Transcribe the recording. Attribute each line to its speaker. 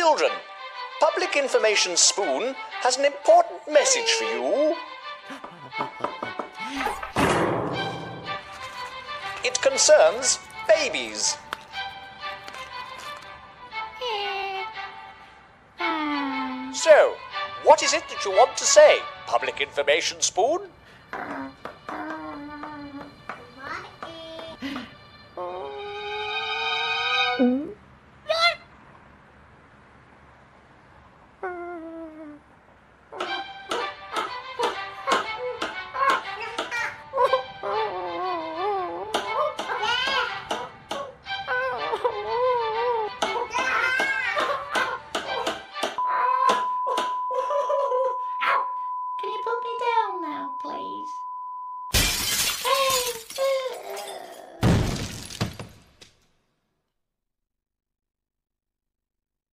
Speaker 1: children, Public Information Spoon has an important message for you. It concerns babies. So, what is it that you want to say, Public Information Spoon? Mm.